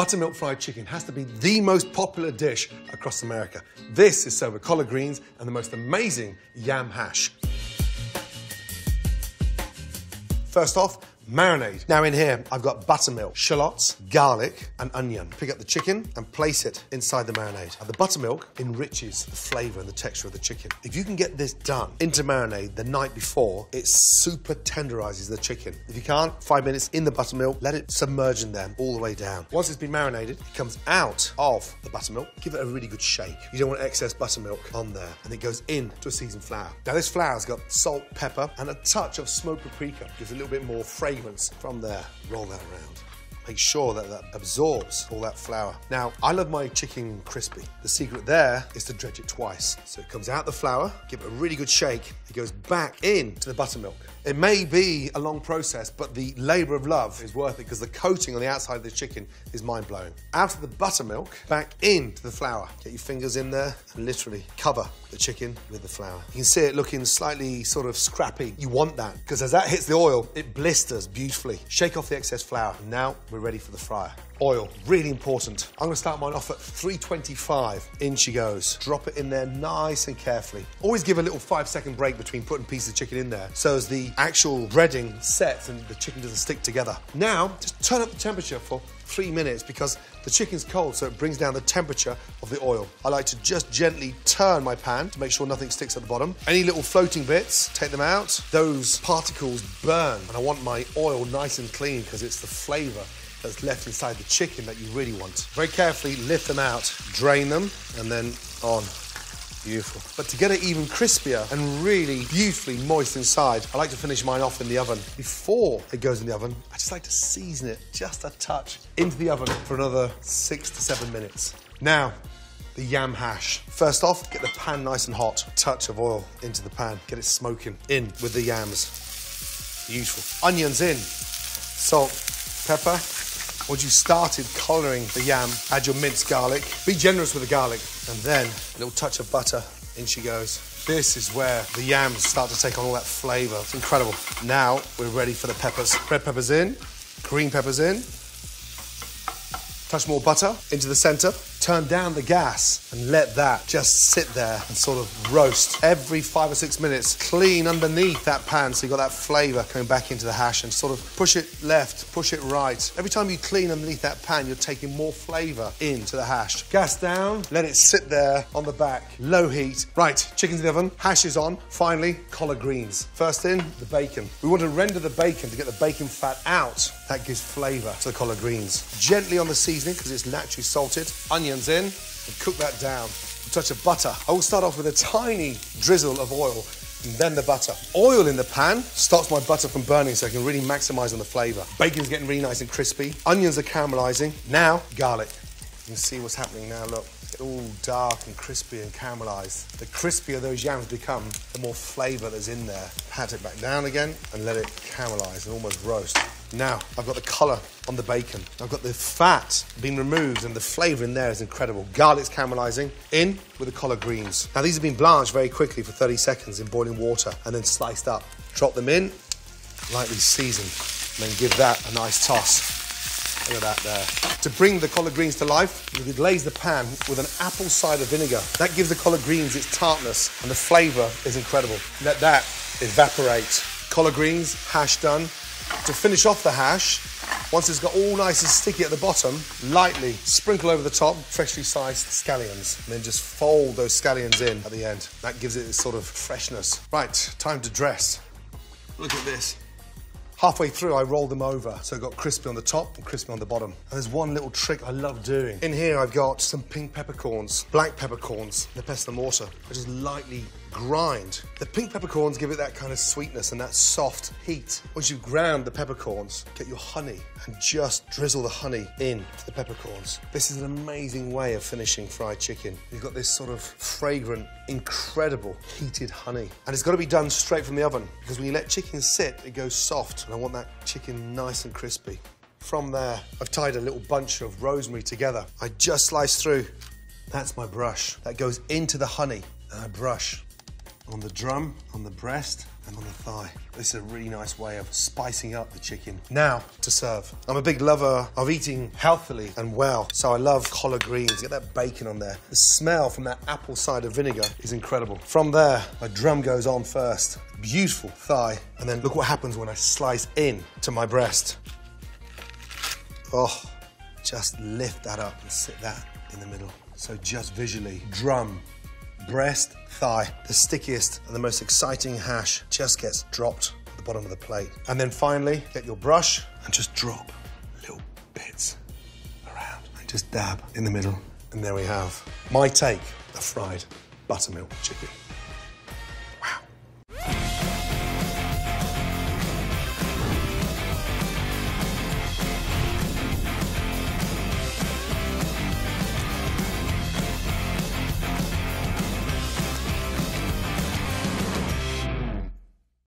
Buttermilk fried chicken has to be the most popular dish across America. This is served with collard greens and the most amazing yam hash. First off, marinade. Now in here, I've got buttermilk, shallots, garlic, and onion. Pick up the chicken and place it inside the marinade. The buttermilk enriches the flavor and the texture of the chicken. If you can get this done into marinade the night before, it super tenderizes the chicken. If you can't, five minutes in the buttermilk, let it submerge in there all the way down. Once it's been marinated, it comes out of the buttermilk. Give it a really good shake. You don't want excess buttermilk on there. And it goes into a seasoned flour. Now this flour's got salt, pepper, and a touch of smoked paprika. Gives a little bit more fragrance from there. Roll that around. Make sure that that absorbs all that flour. Now, I love my chicken crispy. The secret there is to dredge it twice. So it comes out the flour, give it a really good shake. It goes back in to the buttermilk. It may be a long process, but the labor of love is worth it because the coating on the outside of the chicken is mind blowing. Out of the buttermilk, back into the flour. Get your fingers in there and literally cover the chicken with the flour. You can see it looking slightly sort of scrappy. You want that because as that hits the oil, it blisters beautifully. Shake off the excess flour. Now we're ready for the fryer. Oil, really important. I'm gonna start mine off at 325. In she goes. Drop it in there nice and carefully. Always give a little five second break between putting pieces of chicken in there so as the actual breading sets and the chicken doesn't stick together. Now, just turn up the temperature for three minutes because the chicken's cold, so it brings down the temperature of the oil. I like to just gently turn my pan to make sure nothing sticks at the bottom. Any little floating bits, take them out. Those particles burn, and I want my oil nice and clean because it's the flavour that's left inside the chicken that you really want. Very carefully lift them out, drain them, and then on. Beautiful. But to get it even crispier and really beautifully moist inside, I like to finish mine off in the oven. Before it goes in the oven, I just like to season it just a touch into the oven for another six to seven minutes. Now, the yam hash. First off, get the pan nice and hot. Touch of oil into the pan. Get it smoking in with the yams. Beautiful. Onions in. Salt, pepper. Once you've started colouring the yam, add your minced garlic. Be generous with the garlic. And then a little touch of butter. In she goes. This is where the yams start to take on all that flavour. It's incredible. Now we're ready for the peppers. Red peppers in, green peppers in, touch more butter into the center, turn down the gas and let that just sit there and sort of roast every five or six minutes. Clean underneath that pan so you got that flavor coming back into the hash and sort of push it left, push it right. Every time you clean underneath that pan, you're taking more flavor into the hash. Gas down, let it sit there on the back, low heat. Right, chicken's in the oven, hash is on. Finally, collard greens. First in, the bacon. We want to render the bacon to get the bacon fat out. That gives flavor to the collard greens. Gently on the seasoning because it's naturally salted. Onions in and cook that down. A touch of butter. I will start off with a tiny drizzle of oil and then the butter. Oil in the pan stops my butter from burning so I can really maximize on the flavor. Bacon's getting really nice and crispy. Onions are caramelizing. Now, garlic. You can see what's happening now, look. It's all dark and crispy and caramelized. The crispier those yams become, the more flavor that's in there. Pat it back down again and let it caramelize and almost roast. Now, I've got the colour on the bacon. I've got the fat being removed and the flavour in there is incredible. Garlic's caramelising in with the collard greens. Now, these have been blanched very quickly for 30 seconds in boiling water and then sliced up. Drop them in, lightly season, and then give that a nice toss. Look at that there. To bring the collard greens to life, you glaze the pan with an apple cider vinegar. That gives the collard greens its tartness and the flavour is incredible. Let that evaporate. Collard greens, hash done. To finish off the hash, once it's got all nice and sticky at the bottom, lightly sprinkle over the top freshly sliced scallions. And then just fold those scallions in at the end. That gives it this sort of freshness. Right, time to dress. Look at this. Halfway through, I roll them over, so I've got crispy on the top and crispy on the bottom. And there's one little trick I love doing. In here, I've got some pink peppercorns, black peppercorns, the and mortar. I just lightly grind. The pink peppercorns give it that kind of sweetness and that soft heat. Once you've ground the peppercorns, get your honey and just drizzle the honey into the peppercorns. This is an amazing way of finishing fried chicken. You've got this sort of fragrant, incredible heated honey. And it's got to be done straight from the oven because when you let chicken sit, it goes soft. And I want that chicken nice and crispy. From there, I've tied a little bunch of rosemary together. I just slice through. That's my brush. That goes into the honey. And I brush on the drum, on the breast, and on the thigh. This is a really nice way of spicing up the chicken. Now to serve. I'm a big lover of eating healthily and well, so I love collard greens. Get that bacon on there. The smell from that apple cider vinegar is incredible. From there, my drum goes on first. Beautiful thigh, and then look what happens when I slice in to my breast. Oh, just lift that up and sit that in the middle. So just visually, drum, breast, thigh, the stickiest and the most exciting hash just gets dropped at the bottom of the plate. And then finally, get your brush and just drop little bits around and just dab in the middle. And there we have my take of fried buttermilk chicken.